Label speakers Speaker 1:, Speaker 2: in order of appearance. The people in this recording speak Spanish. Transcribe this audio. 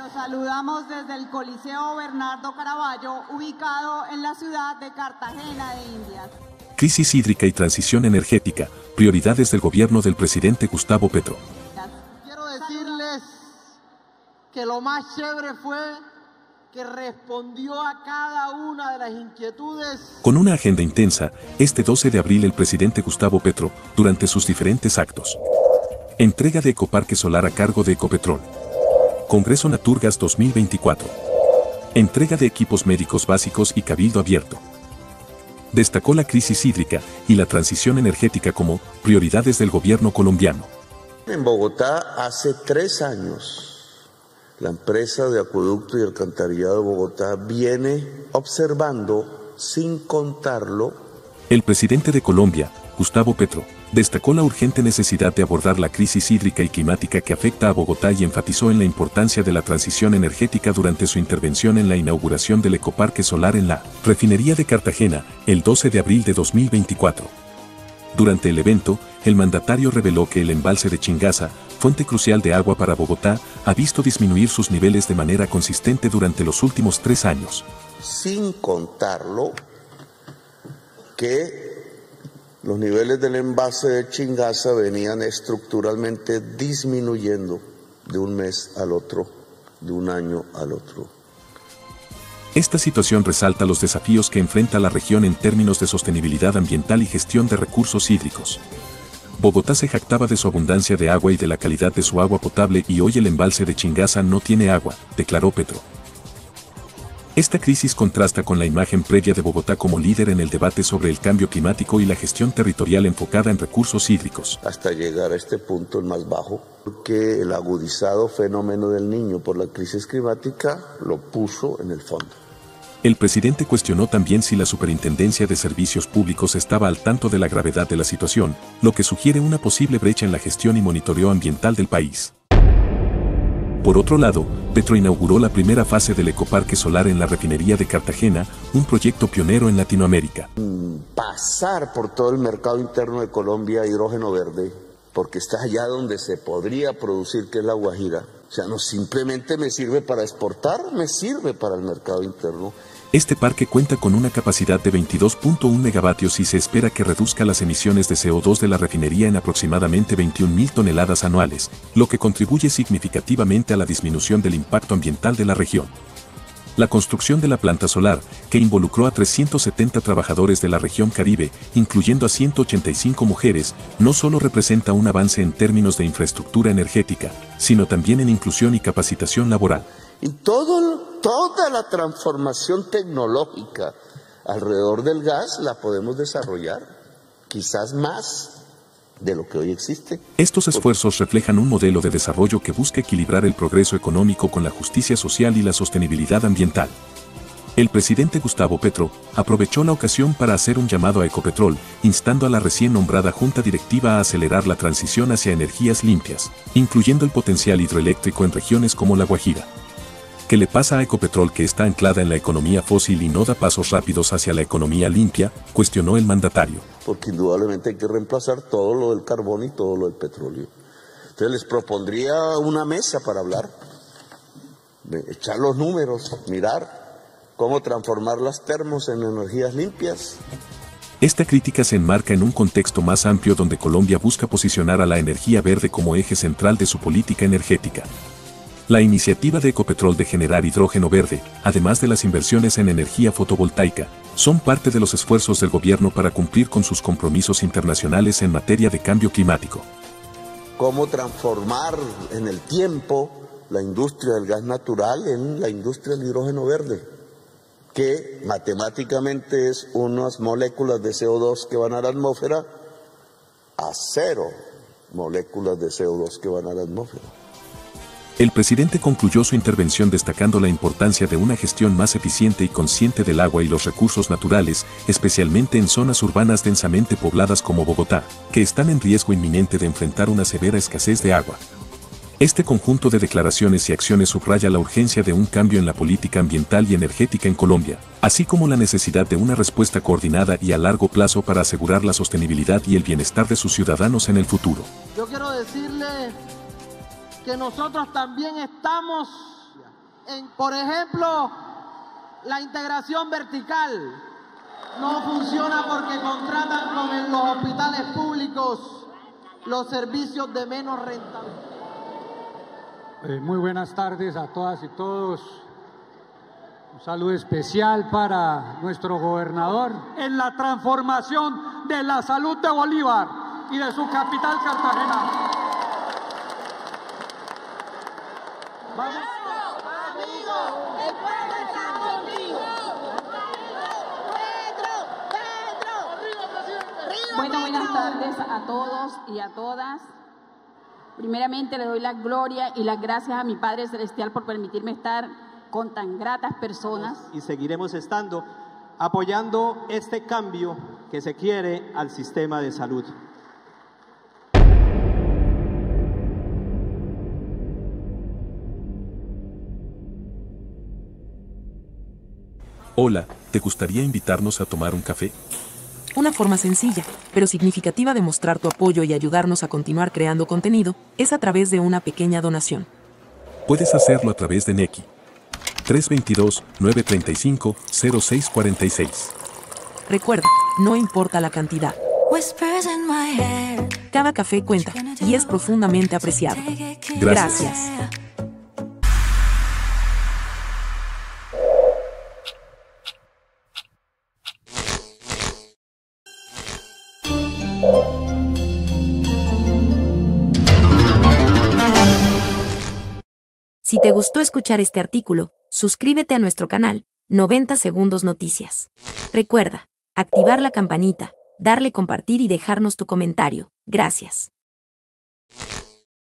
Speaker 1: Los saludamos desde el Coliseo Bernardo Caraballo, ubicado en la ciudad de Cartagena de Indias.
Speaker 2: Crisis hídrica y transición energética, prioridades del gobierno del presidente Gustavo Petro.
Speaker 3: Quiero decirles que lo más chévere fue que respondió a cada una de las inquietudes.
Speaker 2: Con una agenda intensa, este 12 de abril el presidente Gustavo Petro, durante sus diferentes actos. Entrega de Ecoparque Solar a cargo de Ecopetrol. Congreso Naturgas 2024. Entrega de equipos médicos básicos y cabildo abierto. Destacó la crisis hídrica y la transición energética como prioridades del gobierno colombiano.
Speaker 4: En Bogotá hace tres años la empresa de acueducto y alcantarillado de Bogotá viene observando, sin contarlo,
Speaker 2: el presidente de Colombia, Gustavo Petro, destacó la urgente necesidad de abordar la crisis hídrica y climática que afecta a Bogotá y enfatizó en la importancia de la transición energética durante su intervención en la inauguración del ecoparque solar en la refinería de Cartagena, el 12 de abril de 2024. Durante el evento, el mandatario reveló que el embalse de Chingaza, fuente crucial de agua para Bogotá, ha visto disminuir sus niveles de manera consistente durante los últimos tres años.
Speaker 4: Sin contarlo, que los niveles del envase de Chingaza venían estructuralmente disminuyendo de un mes al otro, de un año al otro.
Speaker 2: Esta situación resalta los desafíos que enfrenta la región en términos de sostenibilidad ambiental y gestión de recursos hídricos. Bogotá se jactaba de su abundancia de agua y de la calidad de su agua potable y hoy el embalse de Chingaza no tiene agua, declaró Petro. Esta crisis contrasta con la imagen previa de Bogotá como líder en el debate sobre el cambio climático y la gestión territorial enfocada en recursos hídricos.
Speaker 4: Hasta llegar a este punto el más bajo, que el agudizado fenómeno del niño por la crisis climática lo puso en el fondo.
Speaker 2: El presidente cuestionó también si la Superintendencia de Servicios Públicos estaba al tanto de la gravedad de la situación, lo que sugiere una posible brecha en la gestión y monitoreo ambiental del país. Por otro lado, Petro inauguró la primera fase del ecoparque solar en la refinería de Cartagena, un proyecto pionero en Latinoamérica.
Speaker 4: Pasar por todo el mercado interno de Colombia hidrógeno verde, porque está allá donde se podría producir, que es la Guajira. O sea, no simplemente me sirve para exportar, me sirve para el mercado interno.
Speaker 2: Este parque cuenta con una capacidad de 22.1 megavatios y se espera que reduzca las emisiones de CO2 de la refinería en aproximadamente 21.000 toneladas anuales, lo que contribuye significativamente a la disminución del impacto ambiental de la región. La construcción de la planta solar, que involucró a 370 trabajadores de la región Caribe, incluyendo a 185 mujeres, no solo representa un avance en términos de infraestructura energética, sino también en inclusión y capacitación laboral.
Speaker 4: Y toda la transformación tecnológica alrededor del gas la podemos desarrollar, quizás más de lo que hoy existe.
Speaker 2: Estos esfuerzos reflejan un modelo de desarrollo que busca equilibrar el progreso económico con la justicia social y la sostenibilidad ambiental. El presidente Gustavo Petro aprovechó la ocasión para hacer un llamado a Ecopetrol, instando a la recién nombrada Junta Directiva a acelerar la transición hacia energías limpias, incluyendo el potencial hidroeléctrico en regiones como La Guajira. ¿Qué le pasa a Ecopetrol que está anclada en la economía fósil y no da pasos rápidos hacia la economía limpia? cuestionó el mandatario.
Speaker 4: Porque indudablemente hay que reemplazar todo lo del carbón y todo lo del petróleo. Entonces les propondría una mesa para hablar, echar los números, mirar cómo transformar las termos en energías limpias.
Speaker 2: Esta crítica se enmarca en un contexto más amplio donde Colombia busca posicionar a la energía verde como eje central de su política energética. La iniciativa de Ecopetrol de generar hidrógeno verde, además de las inversiones en energía fotovoltaica, son parte de los esfuerzos del gobierno para cumplir con sus compromisos internacionales en materia de cambio climático.
Speaker 4: ¿Cómo transformar en el tiempo la industria del gas natural en la industria del hidrógeno verde? Que matemáticamente es unas moléculas de CO2 que van a la atmósfera a cero moléculas de CO2 que van a la atmósfera.
Speaker 2: El presidente concluyó su intervención destacando la importancia de una gestión más eficiente y consciente del agua y los recursos naturales, especialmente en zonas urbanas densamente pobladas como Bogotá, que están en riesgo inminente de enfrentar una severa escasez de agua. Este conjunto de declaraciones y acciones subraya la urgencia de un cambio en la política ambiental y energética en Colombia, así como la necesidad de una respuesta coordinada y a largo plazo para asegurar la sostenibilidad y el bienestar de sus ciudadanos en el futuro.
Speaker 3: Yo quiero decirle que nosotros también estamos En, por ejemplo, la integración vertical no funciona porque contratan con los hospitales públicos los servicios de menos rentabilidad.
Speaker 5: Eh, muy buenas tardes a todas y todos. Un saludo especial para nuestro gobernador en la transformación de la salud de Bolívar y de su capital Cartagena.
Speaker 6: Tardes a todos y a todas. Primeramente le doy la gloria y las gracias a mi Padre Celestial por permitirme estar con tan gratas personas.
Speaker 7: Y seguiremos estando apoyando este cambio que se quiere al sistema de salud.
Speaker 2: Hola, ¿te gustaría invitarnos a tomar un café?
Speaker 8: Una forma sencilla, pero significativa de mostrar tu apoyo y ayudarnos a continuar creando contenido es a través de una pequeña donación.
Speaker 2: Puedes hacerlo a través de Neki. 322-935-0646.
Speaker 8: Recuerda, no importa la cantidad. Cada café cuenta y es profundamente apreciado.
Speaker 2: Gracias.
Speaker 8: Gracias. Si te gustó escuchar este artículo, suscríbete a nuestro canal, 90 Segundos Noticias. Recuerda, activar la campanita, darle compartir y dejarnos tu comentario. Gracias.